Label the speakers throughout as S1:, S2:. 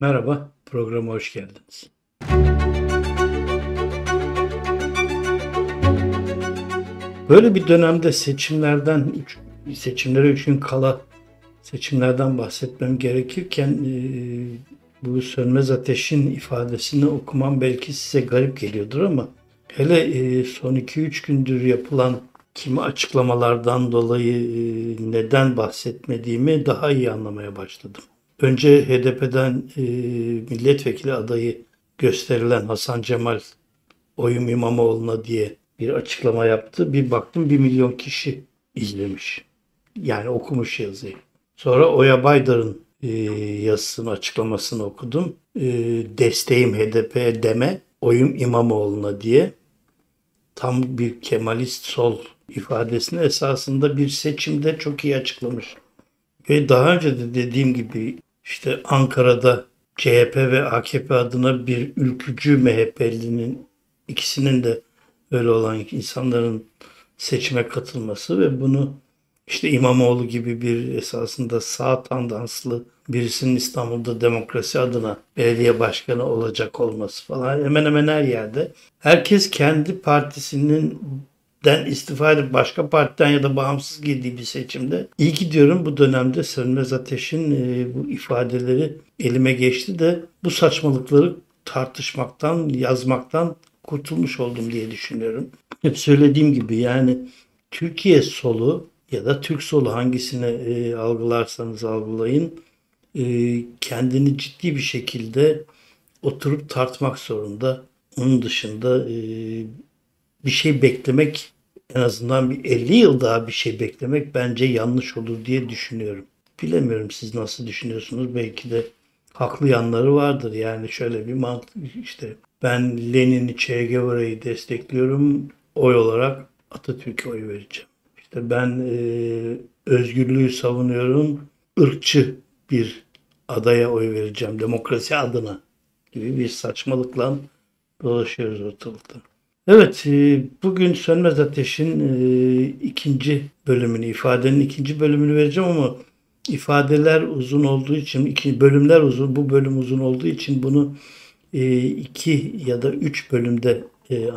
S1: Merhaba, programa hoş geldiniz. Böyle bir dönemde seçimlerden, seçimlere üç gün kala seçimlerden bahsetmem gerekirken e, bu sönmez ateşin ifadesini okumam belki size garip geliyordur ama hele e, son 2-3 gündür yapılan kimi açıklamalardan dolayı e, neden bahsetmediğimi daha iyi anlamaya başladım. Önce HDP'den e, milletvekili adayı gösterilen Hasan Cemal oyum İmamoğlu'na diye bir açıklama yaptı. Bir baktım bir milyon kişi izlemiş. Yani okumuş yazıyı. Sonra Oya Baydar'ın e, yazısını, açıklamasını okudum. E, desteğim HDP'ye deme, oyum İmamoğlu'na diye. Tam bir Kemalist sol ifadesini esasında bir seçimde çok iyi açıklamış. Ve daha önce de dediğim gibi işte Ankara'da CHP ve AKP adına bir ülkücü MHP'linin ikisinin de öyle olan insanların seçime katılması ve bunu işte İmamoğlu gibi bir esasında sağ tandanslı birisinin İstanbul'da demokrasi adına belediye başkanı olacak olması falan hemen hemen her yerde. Herkes kendi partisinin den istifa edip başka partiden ya da bağımsız girdiği bir seçimde iyi gidiyorum bu dönemde Sönmez Ateş'in e, bu ifadeleri elime geçti de bu saçmalıkları tartışmaktan, yazmaktan kurtulmuş oldum diye düşünüyorum. Hep söylediğim gibi yani Türkiye solu ya da Türk solu hangisini e, algılarsanız algılayın e, kendini ciddi bir şekilde oturup tartmak zorunda. Onun dışında e, bir şey beklemek en azından bir 50 yıl daha bir şey beklemek bence yanlış olur diye düşünüyorum. Bilemiyorum siz nasıl düşünüyorsunuz. Belki de haklı yanları vardır. Yani şöyle bir mantık işte ben Lenin'i Che Guevara'yı destekliyorum. Oy olarak Atatürk'e oy vereceğim. İşte ben e, özgürlüğü savunuyorum. ırkçı bir adaya oy vereceğim. Demokrasi adına gibi bir saçmalıkla dolaşıyoruz ortalıkta. Evet, e, bugün Sönmez Ateş'in e, ikinci bölümünü, ifadenin ikinci bölümünü vereceğim ama ifadeler uzun olduğu için, iki bölümler uzun, bu bölüm uzun olduğu için bunu e, iki ya da üç bölümde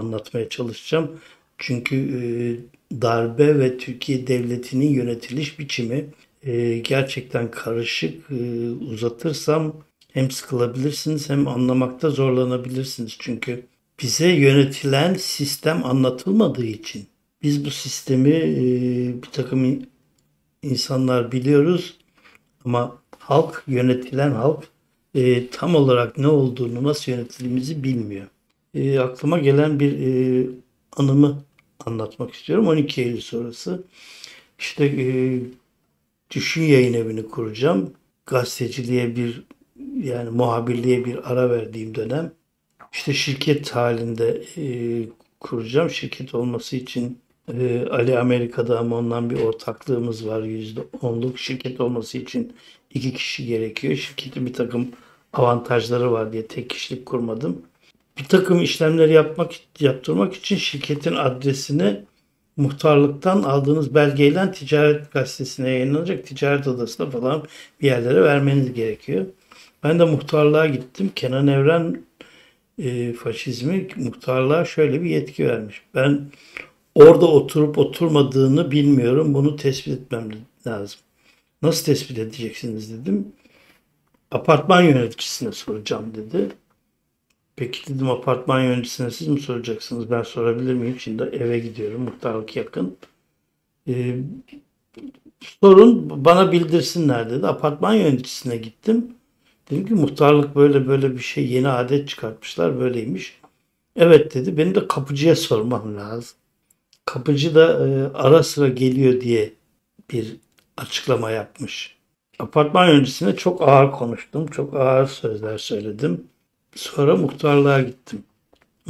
S1: anlatmaya çalışacağım. Çünkü darbe ve Türkiye Devleti'nin yönetiliş biçimi gerçekten karışık. Uzatırsam hem sıkılabilirsiniz hem anlamakta zorlanabilirsiniz. Çünkü bize yönetilen sistem anlatılmadığı için biz bu sistemi e, bir takım insanlar biliyoruz ama halk yönetilen halk e, tam olarak ne olduğunu nasıl yönetildiğimizi bilmiyor. E, aklıma gelen bir anımı anlatmak istiyorum 12 Eylül sonrası. İşte Düşün Yayın Evi'ni kuracağım. Gazeteciliğe bir yani muhabirliğe bir ara verdiğim dönem işte şirket halinde e, kuracağım. Şirket olması için e, Ali Amerika'da ama ondan bir ortaklığımız var. yüzde onluk şirket olması için iki kişi gerekiyor. Şirketin bir takım avantajları var diye tek kişilik kurmadım. Bir takım işlemleri yapmak yaptırmak için şirketin adresini muhtarlıktan aldığınız belgeyle ticaret gazetesine yayınlanacak ticaret odasına falan bir yerlere vermeniz gerekiyor. Ben de muhtarlığa gittim. Kenan Evren e, faşizmi muhtarlığa şöyle bir yetki vermiş. Ben orada oturup oturmadığını bilmiyorum. Bunu tespit etmem lazım. Nasıl tespit edeceksiniz dedim. Apartman yöneticisine soracağım dedi. Peki dedim apartman yöneticisine siz mi soracaksınız? Ben sorabilir miyim? Şimdi eve gidiyorum. Muhtarlık yakın. Ee, sorun bana bildirsinler dedi. Apartman yöneticisine gittim. Dedim ki muhtarlık böyle böyle bir şey yeni adet çıkartmışlar böyleymiş. Evet dedi. Benim de kapıcıya sormam lazım. Kapıcı da e, ara sıra geliyor diye bir açıklama yapmış. Apartman yöneticisine çok ağır konuştum. Çok ağır sözler söyledim. Sonra muhtarlığa gittim.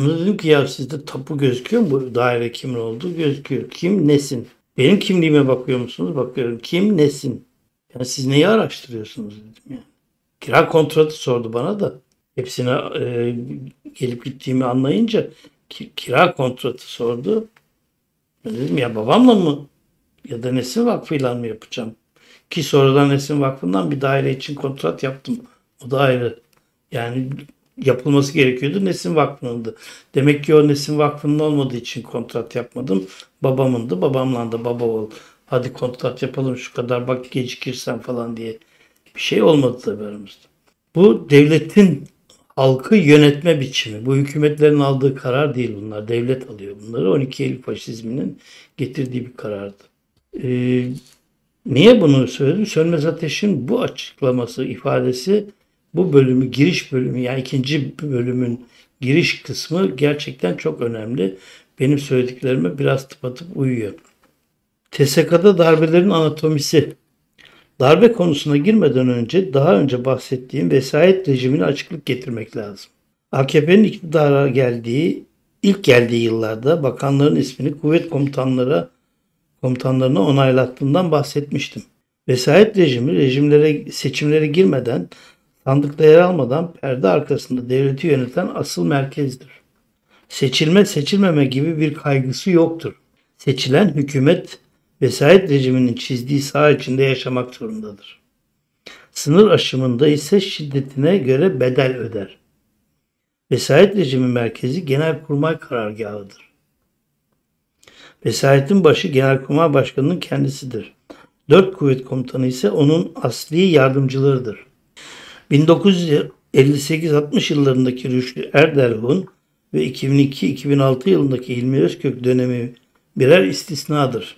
S1: Ona dedim ki ya sizde tapu gözüküyor mu? Bu daire kimin olduğu gözüküyor. Kim nesin? Benim kimliğime bakıyor musunuz? Bakıyorum. Kim nesin? Yani siz neyi araştırıyorsunuz dedim yani. Kira kontratı sordu bana da. Hepsine e, gelip gittiğimi anlayınca ki, kira kontratı sordu. Ben dedim ya babamla mı ya da Nesin Vakfı'yla mı yapacağım? Ki sonradan Nesin Vakfı'ndan bir daire için kontrat yaptım. O da ayrı. Yani yapılması gerekiyordu. Nesin Vakfı'nındı. Demek ki o Nesin Vakfı'nın olmadığı için kontrat yapmadım. Babamındı. Babamla da baba ol. Hadi kontrat yapalım şu kadar bak gecikirsen falan diye bir şey olmadı tabii aramızda. Bu devletin halkı yönetme biçimi. Bu hükümetlerin aldığı karar değil bunlar. Devlet alıyor bunları. 12 Eylül faşizminin getirdiği bir karardı. Ee, niye bunu söyledim? Sönmez Ateş'in bu açıklaması, ifadesi bu bölümü, giriş bölümü yani ikinci bölümün giriş kısmı gerçekten çok önemli. Benim söylediklerime biraz tıpatıp uyuyor. TSK'da darbelerin anatomisi. Darbe konusuna girmeden önce daha önce bahsettiğim vesayet rejimine açıklık getirmek lazım. AKP'nin iktidara geldiği, ilk geldiği yıllarda bakanların ismini kuvvet komutanlara komutanlarına onaylattığından bahsetmiştim. Vesayet rejimi rejimlere seçimlere girmeden sandıkta yer almadan perde arkasında devleti yöneten asıl merkezdir. Seçilme seçilmeme gibi bir kaygısı yoktur. Seçilen hükümet vesayet rejiminin çizdiği saha içinde yaşamak zorundadır. Sınır aşımında ise şiddetine göre bedel öder. Vesayet rejimi merkezi Genelkurmay karargahıdır. Vesayetin başı Genelkurmay Başkanı'nın kendisidir. Dört kuvvet komutanı ise onun asli yardımcılarıdır. 1958-60 yıllarındaki Rüştü Erdelhun ve 2002-2006 yılındaki İlmi Özkök dönemi birer istisnadır.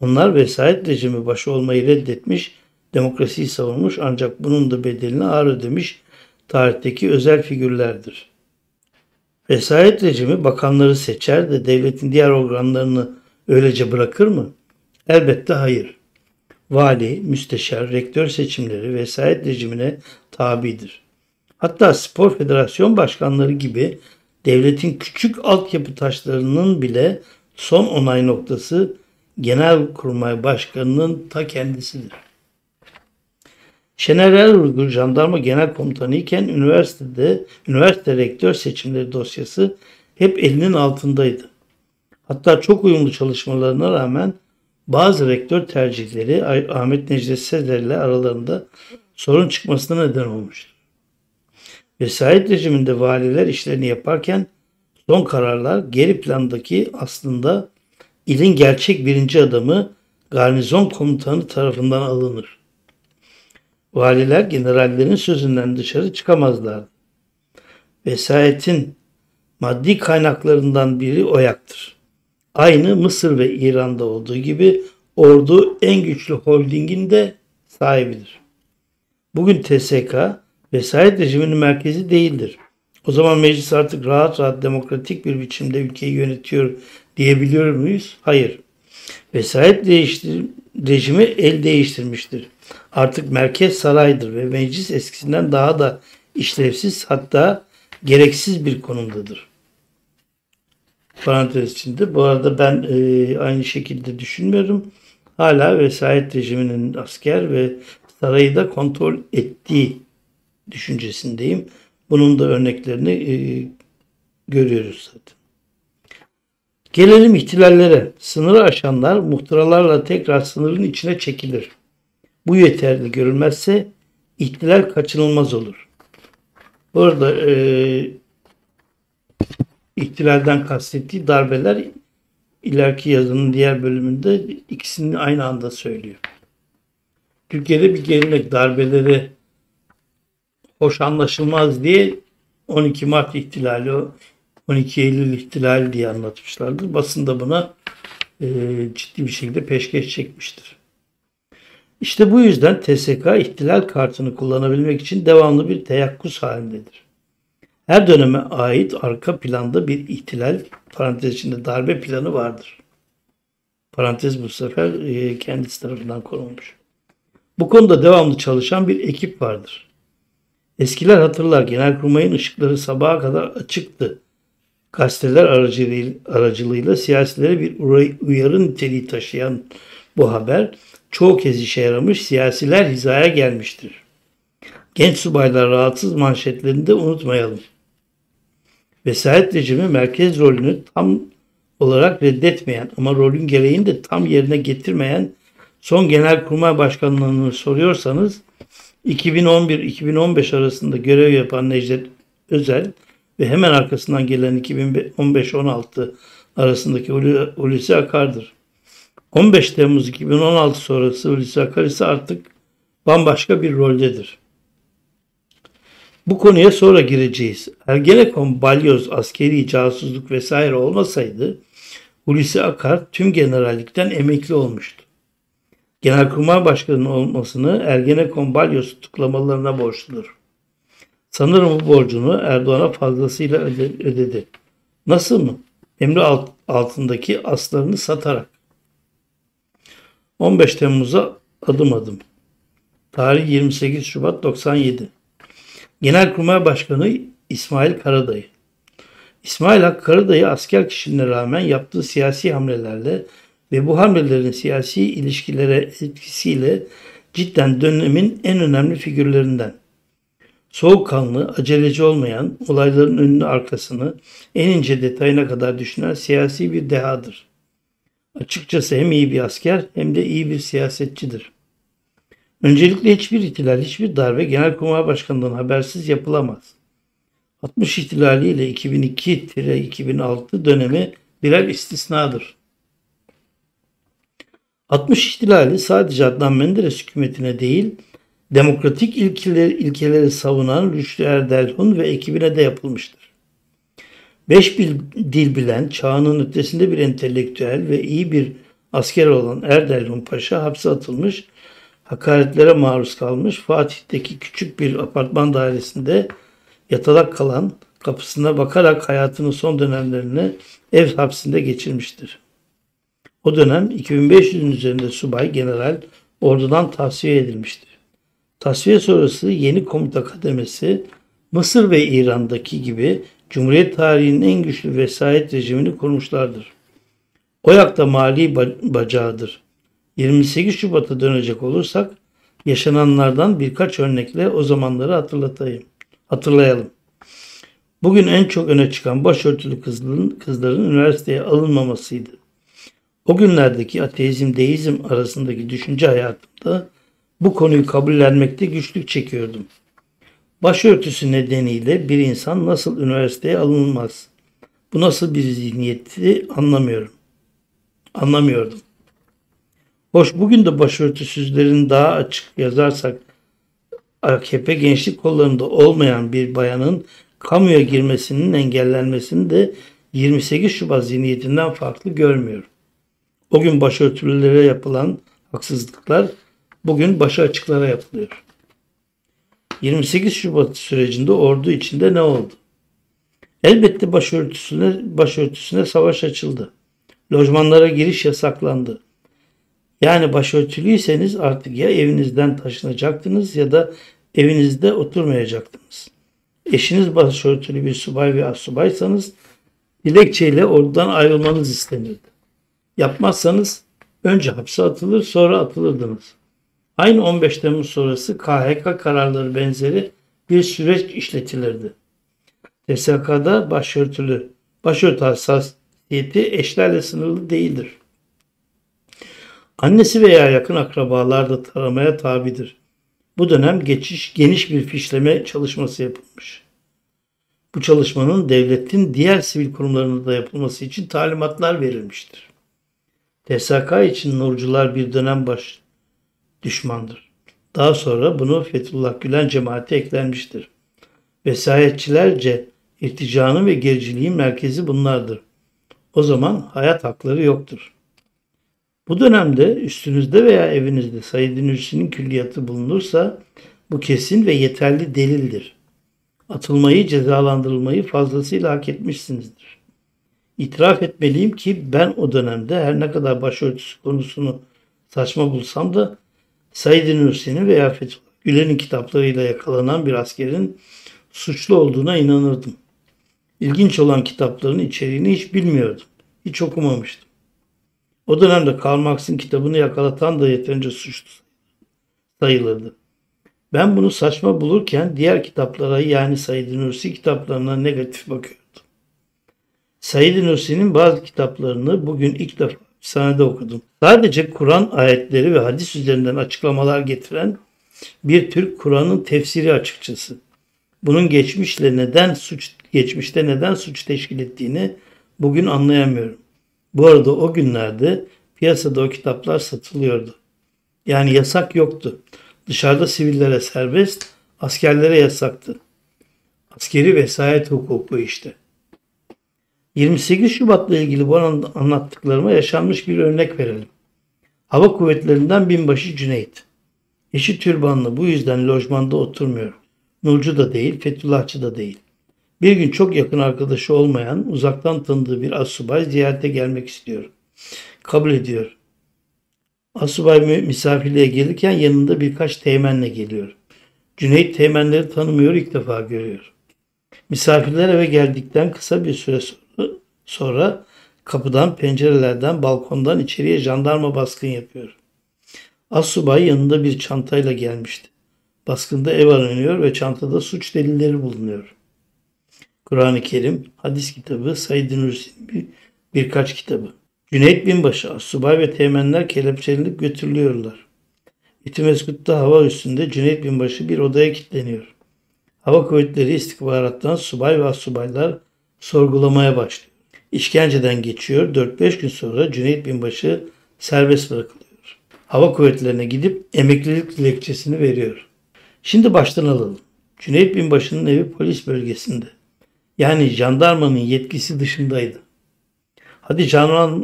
S1: Onlar vesayet rejimi başı olmayı reddetmiş, demokrasiyi savunmuş ancak bunun da bedelini ağır ödemiş tarihteki özel figürlerdir. Vesayet rejimi bakanları seçer de devletin diğer organlarını öylece bırakır mı? Elbette hayır. Vali, müsteşar, rektör seçimleri vesayet rejimine tabidir. Hatta spor federasyon başkanları gibi devletin küçük altyapı taşlarının bile son onay noktası Genelkurmay Başkanı'nın ta kendisidir. Şener Erurgur jandarma genel komutanı iken üniversitede üniversite rektör seçimleri dosyası hep elinin altındaydı. Hatta çok uyumlu çalışmalarına rağmen bazı rektör tercihleri Ahmet Necdet Sezer ile aralarında sorun çıkmasına neden olmuştur. Vesayet rejiminde valiler işlerini yaparken son kararlar geri plandaki aslında ilin gerçek birinci adamı garnizon komutanı tarafından alınır. Valiler generallerin sözünden dışarı çıkamazlardı. Vesayetin maddi kaynaklarından biri oyaktır. Aynı Mısır ve İran'da olduğu gibi ordu en güçlü holdingin de sahibidir. Bugün TSK vesayet rejiminin merkezi değildir. O zaman meclis artık rahat rahat demokratik bir biçimde ülkeyi yönetiyor diyebiliyor muyuz? Hayır. Vesayet değiştir rejimi el değiştirmiştir. Artık merkez saraydır ve meclis eskisinden daha da işlevsiz hatta gereksiz bir konumdadır. Parantez içinde. Bu arada ben e, aynı şekilde düşünmüyorum. Hala vesayet rejiminin asker ve sarayı da kontrol ettiği düşüncesindeyim. Bunun da örneklerini e, görüyoruz zaten. Gelelim ihtilallere. Sınırı aşanlar muhtıralarla tekrar sınırın içine çekilir. Bu yeterli görülmezse ihtilal kaçınılmaz olur. Bu arada e, ihtilalden kastettiği darbeler ileriki yazının diğer bölümünde ikisini aynı anda söylüyor. Türkiye'de bir gelenek darbeleri hoş anlaşılmaz diye 12 Mart ihtilali 12 Eylül ihtilali diye anlatmışlardır. Basın da buna e, ciddi bir şekilde peşkeş çekmiştir. İşte bu yüzden TSK ihtilal kartını kullanabilmek için devamlı bir teyakkuz halindedir. Her döneme ait arka planda bir ihtilal parantez içinde darbe planı vardır. Parantez bu sefer e, kendisi tarafından konulmuş. Bu konuda devamlı çalışan bir ekip vardır. Eskiler hatırlar Genelkurmay'ın ışıkları sabaha kadar açıktı gazeteler aracılığıyla, siyasilere bir uyarı niteliği taşıyan bu haber çoğu kez işe yaramış, siyasiler hizaya gelmiştir. Genç subaylar rahatsız manşetlerini de unutmayalım. Vesayet rejimi merkez rolünü tam olarak reddetmeyen ama rolün gereğini de tam yerine getirmeyen son genelkurmay başkanlığını soruyorsanız 2011-2015 arasında görev yapan Necdet Özel ve hemen arkasından gelen 2015-16 arasındaki Hulusi Akar'dır. 15 Temmuz 2016 sonrası Hulusi Akar ise artık bambaşka bir roldedir. Bu konuya sonra gireceğiz. Ergenekon, balyoz, askeri, casusluk vesaire olmasaydı Hulusi Akar tüm generallikten emekli olmuştu. Genelkurmay Başkanı'nın olmasını Ergenekon balyoz tutuklamalarına borçludur. Sanırım bu borcunu Erdoğan'a fazlasıyla ödedi. Nasıl mı? Emri altındaki aslarını satarak. 15 Temmuz'a adım adım. Tarih 28 Şubat 97. Genelkurmay Başkanı İsmail Karadayı. İsmail Hakkı Karadayı asker kişiliğine rağmen yaptığı siyasi hamlelerle ve bu hamlelerin siyasi ilişkilere etkisiyle cidden dönemin en önemli figürlerinden. Soğukkanlı, aceleci olmayan, olayların önünü arkasını en ince detayına kadar düşünen siyasi bir dehadır. Açıkçası hem iyi bir asker hem de iyi bir siyasetçidir. Öncelikle hiçbir ihtilal, hiçbir darbe Genelkurmay Başkanı'ndan habersiz yapılamaz. 60 ihtilali ile 2002-2006 dönemi birer istisnadır. 60 ihtilali sadece Adnan Menderes hükümetine değil, demokratik ilkeleri, ilkeleri savunan Rüştü Erdelhun ve ekibine de yapılmıştır. Beş dil bilen, çağının ötesinde bir entelektüel ve iyi bir asker olan Erdelhun Paşa hapse atılmış, hakaretlere maruz kalmış, Fatih'teki küçük bir apartman dairesinde yatalak kalan, kapısına bakarak hayatının son dönemlerini ev hapsinde geçirmiştir. O dönem 2500'ün üzerinde subay, general ordudan tavsiye edilmiştir. Tasfiye sonrası yeni komuta kademesi Mısır ve İran'daki gibi Cumhuriyet tarihinin en güçlü vesayet rejimini kurmuşlardır. Oyak da mali bacağıdır. 28 Şubat'a dönecek olursak yaşananlardan birkaç örnekle o zamanları hatırlatayım. Hatırlayalım. Bugün en çok öne çıkan başörtülü kızların, kızların üniversiteye alınmamasıydı. O günlerdeki ateizm deizm arasındaki düşünce hayatımda bu konuyu kabullenmekte güçlük çekiyordum. Başörtüsü nedeniyle bir insan nasıl üniversiteye alınmaz? Bu nasıl bir zihniyeti anlamıyorum. Anlamıyordum. Hoş bugün de başörtüsüzlerin daha açık yazarsak AKP gençlik kollarında olmayan bir bayanın kamuya girmesinin engellenmesini de 28 Şubat zihniyetinden farklı görmüyorum. O gün başörtülülere yapılan haksızlıklar bugün başı açıklara yapılıyor. 28 Şubat sürecinde ordu içinde ne oldu? Elbette başörtüsüne, başörtüsüne savaş açıldı. Lojmanlara giriş yasaklandı. Yani başörtülüyseniz artık ya evinizden taşınacaktınız ya da evinizde oturmayacaktınız. Eşiniz başörtülü bir subay veya subaysanız dilekçeyle oradan ayrılmanız istenirdi. Yapmazsanız önce hapse atılır sonra atılırdınız. Aynı 15 Temmuz sonrası KHK kararları benzeri bir süreç işletilirdi. TSK'da başörtülü, başörtü hassasiyeti eşlerle sınırlı değildir. Annesi veya yakın akrabalar da taramaya tabidir. Bu dönem geçiş geniş bir fişleme çalışması yapılmış. Bu çalışmanın devletin diğer sivil kurumlarında da yapılması için talimatlar verilmiştir. TSK için nurcular bir dönem baş düşmandır. Daha sonra bunu Fethullah Gülen cemaati eklenmiştir. Vesayetçilerce irticanın ve gericiliğin merkezi bunlardır. O zaman hayat hakları yoktur. Bu dönemde üstünüzde veya evinizde Said Nursi'nin külliyatı bulunursa bu kesin ve yeterli delildir. Atılmayı, cezalandırılmayı fazlasıyla hak etmişsinizdir. İtiraf etmeliyim ki ben o dönemde her ne kadar başörtüsü konusunu saçma bulsam da Said Nursi'nin veya Fethullah Gülen'in kitaplarıyla yakalanan bir askerin suçlu olduğuna inanırdım. İlginç olan kitapların içeriğini hiç bilmiyordum. Hiç okumamıştım. O dönemde Karl Marx'ın kitabını yakalatan da yeterince suçlu sayılırdı. Ben bunu saçma bulurken diğer kitaplara yani Said Nursi kitaplarına negatif bakıyordum. Said Nursi'nin bazı kitaplarını bugün ilk defa sahnede okudum. Sadece Kur'an ayetleri ve hadis üzerinden açıklamalar getiren Bir tür Kur'an'ın tefsiri açıkçası. Bunun geçmişle neden suç geçmişte neden suç teşkil ettiğini bugün anlayamıyorum. Bu arada o günlerde piyasada o kitaplar satılıyordu. Yani yasak yoktu. Dışarıda sivillere serbest, askerlere yasaktı. Askeri vesayet hukuku işte. 28 Şubat'la ilgili bu anlattıklarıma yaşanmış bir örnek verelim. Hava kuvvetlerinden binbaşı Cüneyt. Eşi türbanlı bu yüzden lojmanda oturmuyor. Nurcu da değil, Fethullahçı da değil. Bir gün çok yakın arkadaşı olmayan, uzaktan tanıdığı bir asubay ziyarete gelmek istiyor. Kabul ediyor. Asubay misafirliğe gelirken yanında birkaç teğmenle geliyor. Cüneyt teğmenleri tanımıyor, ilk defa görüyor. Misafirler eve geldikten kısa bir süre sonra kapıdan, pencerelerden, balkondan içeriye jandarma baskın yapıyor. Assubay yanında bir çantayla gelmişti. Baskında ev aranıyor ve çantada suç delilleri bulunuyor. Kur'an-ı Kerim, hadis kitabı, Said Nursi'nin bir, birkaç kitabı. Cüneyt Binbaşı, Assubay ve teğmenler kelepçelenip götürülüyorlar. İtimeskut'ta hava üstünde Cüneyt Binbaşı bir odaya kilitleniyor. Hava kuvvetleri istihbarattan subay ve asubaylar sorgulamaya başlıyor. İşkenceden geçiyor. 4-5 gün sonra Cüneyt Binbaşı serbest bırakılıyor. Hava kuvvetlerine gidip emeklilik dilekçesini veriyor. Şimdi baştan alalım. Cüneyt Binbaşı'nın evi polis bölgesinde. Yani jandarmanın yetkisi dışındaydı. Hadi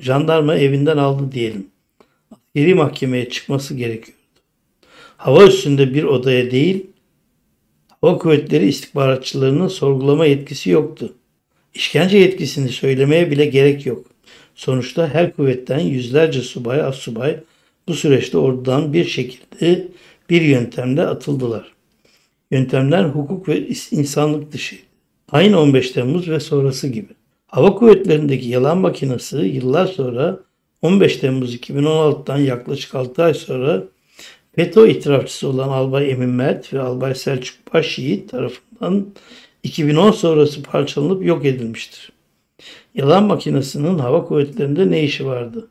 S1: jandarma, evinden aldı diyelim. Askeri mahkemeye çıkması gerekiyordu. Hava üstünde bir odaya değil, Hava Kuvvetleri istihbaratçılarının sorgulama yetkisi yoktu. İşkence yetkisini söylemeye bile gerek yok. Sonuçta her kuvvetten yüzlerce subay, assubay bu süreçte ordudan bir şekilde bir yöntemle atıldılar. Yöntemler hukuk ve insanlık dışı. Aynı 15 Temmuz ve sonrası gibi. Hava kuvvetlerindeki yalan makinesi yıllar sonra 15 Temmuz 2016'dan yaklaşık 6 ay sonra FETÖ itirafçısı olan Albay Emin Mert ve Albay Selçuk Başyiğit tarafından 2010 sonrası parçalanıp yok edilmiştir. Yalan makinesinin hava kuvvetlerinde ne işi vardı?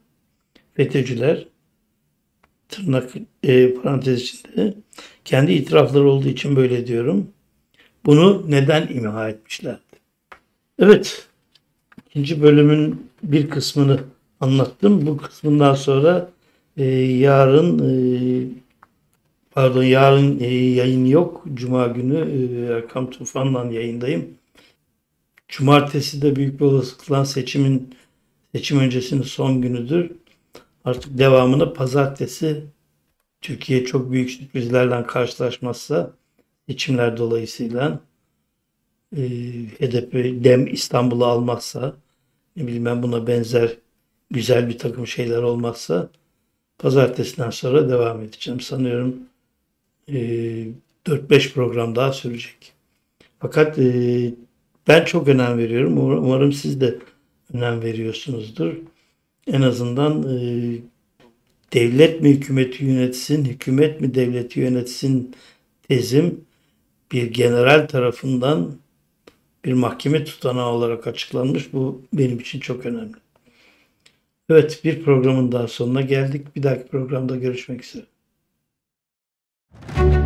S1: FETÖ'cüler tırnak e, parantez içinde kendi itirafları olduğu için böyle diyorum. Bunu neden imha etmişlerdi? Evet, ikinci bölümün bir kısmını anlattım. Bu kısmından sonra e, yarın e, Pardon yarın e, yayın yok. Cuma günü e, Erkam Tufan'la yayındayım. Cumartesi de büyük bir olasılıkla seçimin seçim öncesinin son günüdür. Artık devamını pazartesi Türkiye çok büyük sürprizlerle karşılaşmazsa seçimler dolayısıyla e, HDP Dem İstanbul'u almazsa ne bileyim buna benzer güzel bir takım şeyler olmazsa pazartesinden sonra devam edeceğim. Sanıyorum e, 4-5 program daha sürecek. Fakat e, ben çok önem veriyorum. Umarım siz de önem veriyorsunuzdur. En azından e, devlet mi hükümeti yönetsin, hükümet mi devleti yönetsin tezim bir general tarafından bir mahkeme tutanağı olarak açıklanmış. Bu benim için çok önemli. Evet bir programın daha sonuna geldik. Bir dahaki programda görüşmek üzere. Thank you.